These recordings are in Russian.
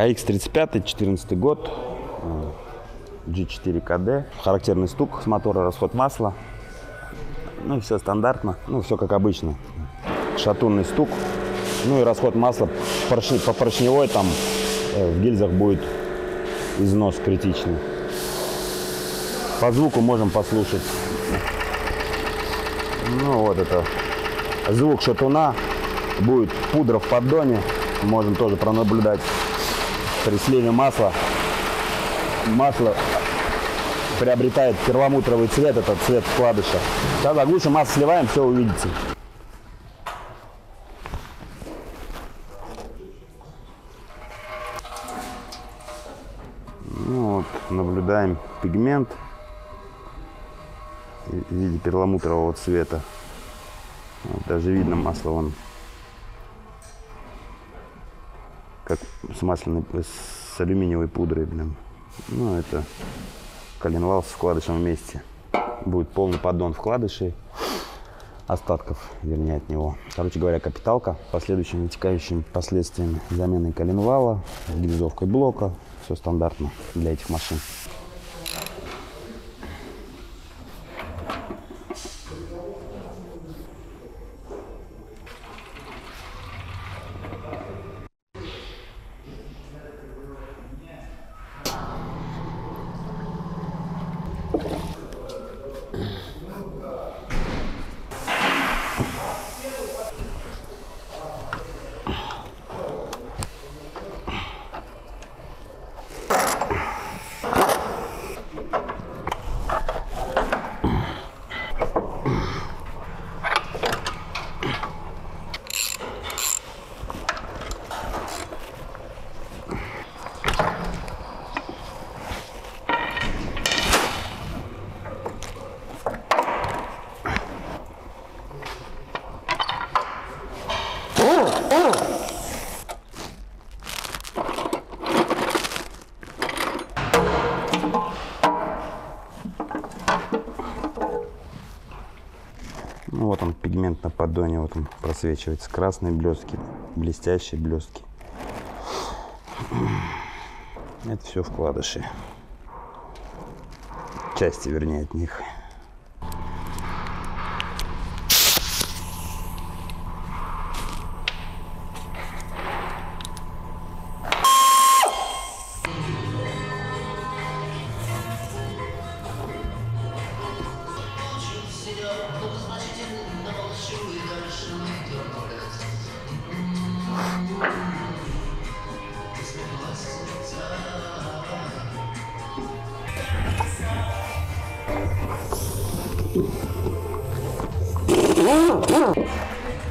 АХ-35, 14 год, э, G4 КД, характерный стук с мотора, расход масла. Ну все стандартно, ну все как обычно. Шатунный стук, ну и расход масла по поршневой там э, в гильзах будет износ критичный. По звуку можем послушать. Ну вот это звук шатуна. Будет пудра в поддоне. Можем тоже пронаблюдать при сливе масла. Масло приобретает перламутровый цвет, этот цвет вкладыша. Сейчас заглушим, масло сливаем, все увидите. Ну вот, наблюдаем пигмент в виде перламутрового цвета. Вот, даже видно масло вон с масляной, с алюминиевой пудрой, блин. Ну, это коленвал с вкладышем вместе. Будет полный поддон вкладышей, остатков, вернее, от него. Короче говоря, капиталка. Последующими вытекающими последствиями замены коленвала, гильзовкой блока. Все стандартно для этих машин. Ну, вот он пигмент на поддоне, вот он просвечивается. Красные блестки, блестящие блестки. Это все вкладыши. Части, вернее, от них.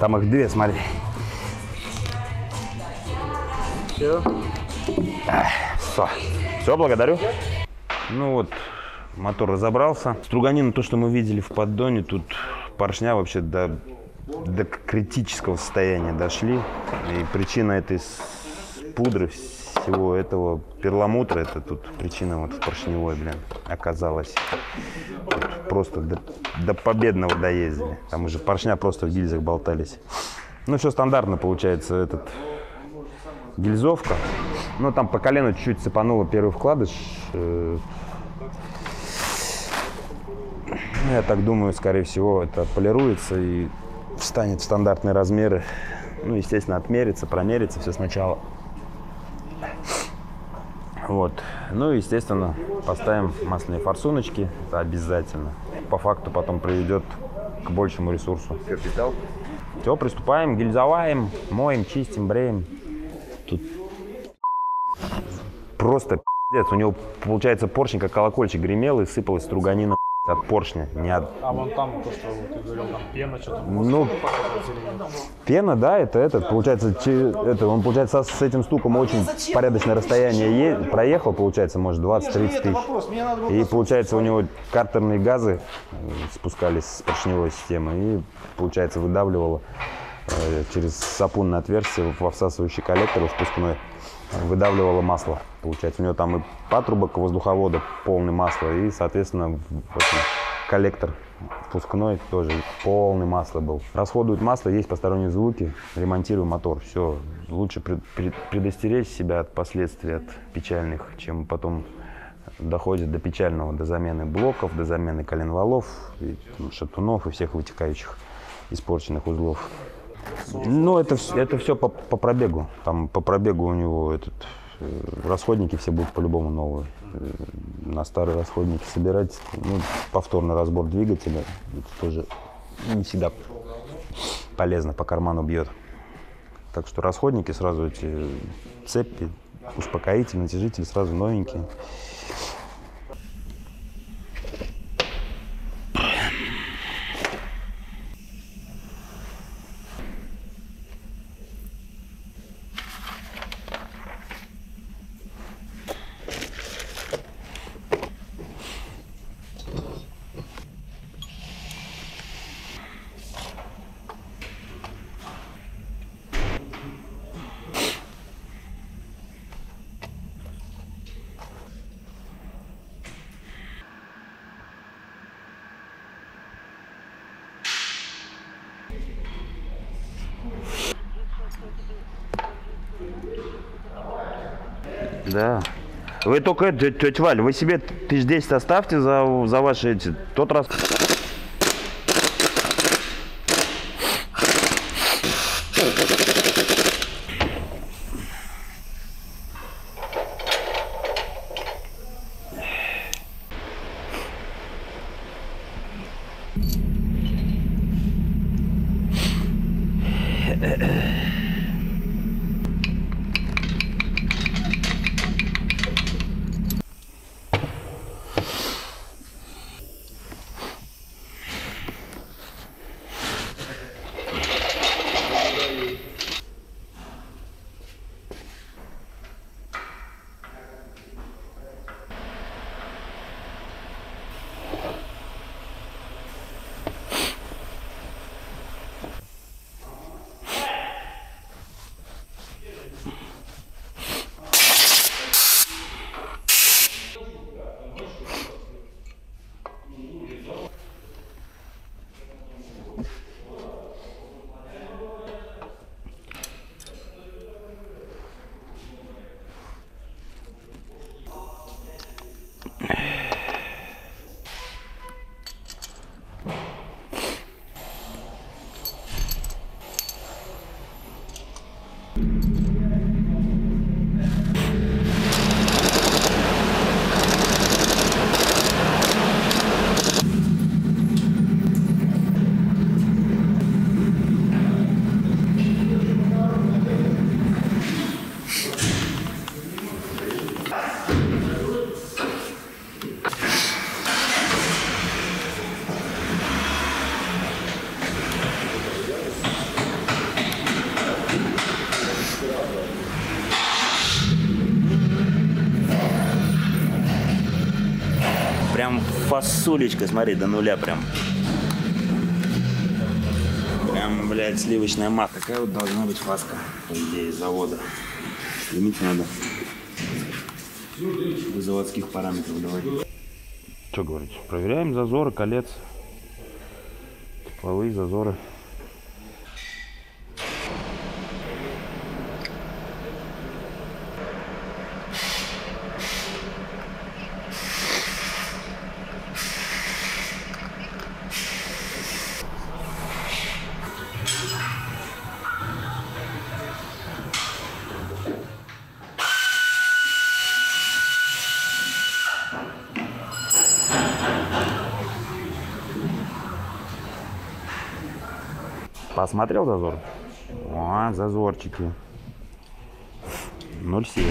Там их две, смотри. Все. Все. Все, благодарю. Ну вот, мотор разобрался. Струганина, то, что мы видели в поддоне, тут поршня вообще до, до критического состояния дошли. И причина этой пудры, всего этого перламутра, это тут причина вот в поршневой, блин, оказалась. Тут просто до, до победного доездили. Там уже поршня просто в гильзах болтались. Ну, все стандартно получается, этот гильзовка. Ну, там по колену чуть-чуть цепануло первый вкладыш. Ну, Я так думаю, скорее всего, это полируется и встанет в стандартные размеры. Ну, естественно, отмерится, промерится все сначала. Вот. Ну и, естественно, поставим масляные форсуночки. Это обязательно. По факту потом приведет к большему ресурсу. Капитал. Все, приступаем, гильзоваем, моем, чистим, бреем. Тут просто пиздец. У него, получается, поршень как колокольчик гремел и сыпалась струганина от поршня. Не от... А вон там то, что ты говорил, там пена, что-то. Ну, пена, да, это этот, получается, че- это, он, получается, с, этим стуком очень порядочное расстояние е- проехал, получается, может, 20-30 тысяч. И, получается, у него картерные газы э, спускались с поршневой системы и, получается, выдавливало э, через сапунное отверстие во всасывающий коллектор впускной выдавливало масло. Получается, у него там и патрубок воздуховода полный масла, и, соответственно, коллектор Впускной тоже полный масла был. Расходует масло, есть посторонние звуки, ремонтируем мотор. Все, лучше пред- пред- предостеречь себя от последствий, от печальных, чем потом доходит до печального, до замены блоков, до замены коленвалов, и, шатунов и всех вытекающих испорченных узлов. Ну, это, это все по, по пробегу. Там по пробегу у него этот, э, расходники все будут по-любому новые. Э, На старые расходники собирать, ну, повторный разбор двигателя, это тоже не всегда полезно, по карману бьет. Так что расходники сразу эти цепи, успокоитель, натяжитель сразу новенькие. Да. Вы только, тетя Валь, вы себе тысяч десять оставьте за, за ваши эти, тот раз. Прям фасулечка, смотри, до нуля прям. Прям, блядь, сливочная мат. Такая вот должна быть фаска, по идее, завода. Лимить надо. До заводских параметров давай. Что говорить? Проверяем зазоры колец. Тепловые зазоры. Посмотрел зазор? О, зазорчики. 0,7.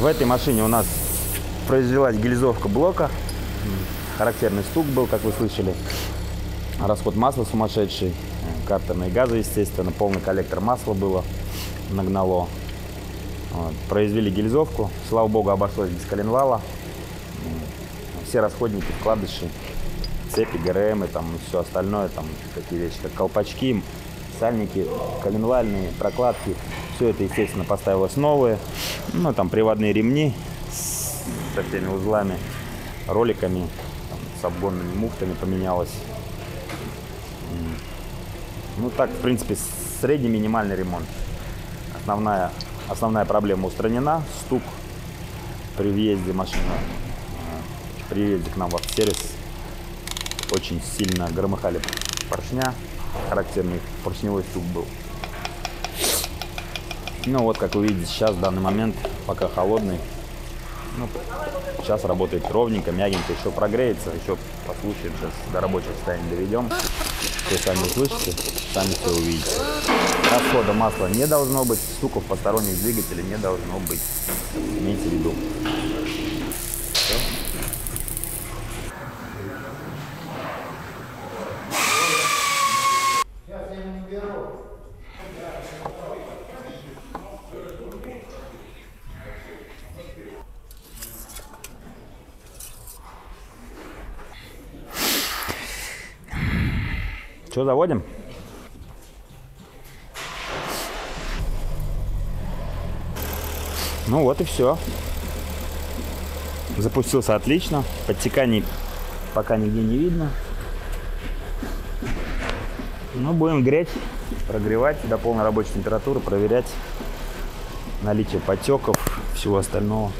В этой машине у нас произвелась гильзовка блока. Характерный стук был, как вы слышали. Расход масла сумасшедший. Картерные газы, естественно. Полный коллектор масла было. Нагнало. Вот. Произвели гильзовку. Слава богу, обошлось без коленвала. Все расходники, вкладыши цепи, ГРМ и там все остальное, там такие вещи, как колпачки, сальники, коленвальные, прокладки. Все это, естественно, поставилось новое. Ну, там приводные ремни со всеми узлами, роликами, там, с обгонными муфтами поменялось. Ну, так, в принципе, средний минимальный ремонт. Основная, основная проблема устранена. Стук при въезде машины, э, при въезде к нам в автосервис очень сильно громыхали поршня. Характерный поршневой стук был. Ну вот, как вы видите, сейчас в данный момент пока холодный. Ну, сейчас работает ровненько, мягенько, еще прогреется, еще послушаем, сейчас до рабочего состояния доведем. Все сами услышите, сами все увидите. Расхода масла не должно быть, стуков посторонних двигателей не должно быть. Имейте в виду. Что, заводим? Ну вот и все. Запустился отлично. Подтеканий пока нигде не видно. Ну, будем греть, прогревать до полной рабочей температуры, проверять наличие потеков, всего остального.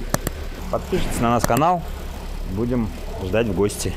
Подпишитесь на наш канал. Будем ждать в гости.